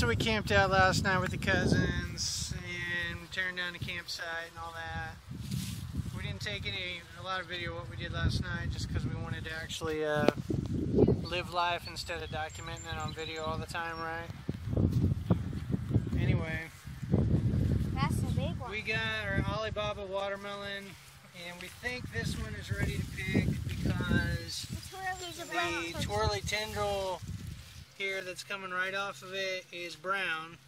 we camped out last night with the cousins and tearing down the campsite and all that. We didn't take any a lot of video of what we did last night just because we wanted to actually uh, live life instead of documenting it on video all the time, right? Anyway, That's a big one. we got our Ali Baba watermelon and we think this one is ready to pick because the twirly tendril here that's coming right off of it is brown.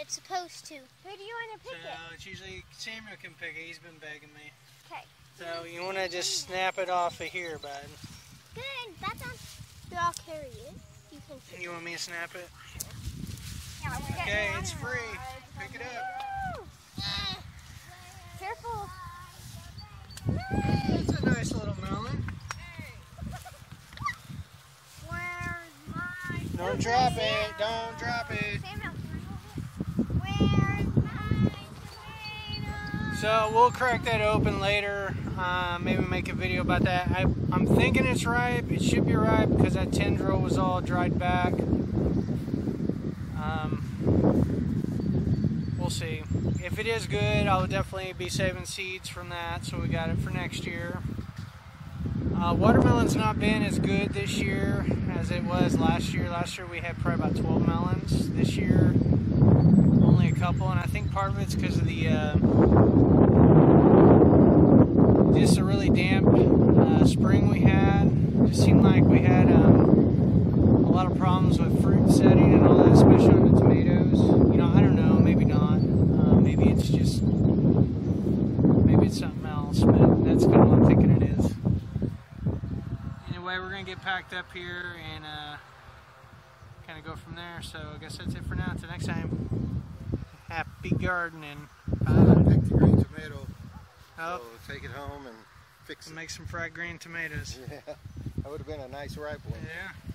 It's supposed to. Who do you want to So pick it? it's usually Samuel can pick it. He's been begging me. Okay. So you want to just snap it off of here, bud. Good. That's on. Here, I'll carry it. You can pick You want me to snap it? Yeah, Okay, it's free. Pick it up. Woo! Careful. It's a nice little melon. Where's my? Don't drop it. Don't drop it. So we'll crack that open later. Uh, maybe make a video about that. I, I'm thinking it's ripe. It should be ripe because that tendril was all dried back. Um, we'll see. If it is good, I'll definitely be saving seeds from that, so we got it for next year. Uh, watermelon's not been as good this year as it was last year. Last year we had probably about 12 melons. This year, only a couple, and I think part of it's because of the uh, just a really damp uh, spring we had. It seemed like we had um, a lot of problems with fruit setting and all that, especially on the tomatoes. You know, I don't know, maybe not. Uh, maybe it's just, maybe it's something else, but that's kind of what I'm thinking it is. Anyway, we're going to get packed up here and uh, kind of go from there. So I guess that's it for now. Until next time, happy gardening. I Bye. picked the green tomato, Oh, so take it home and fix it. make some fried green tomatoes. Yeah, that would have been a nice ripe one. Yeah.